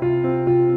Música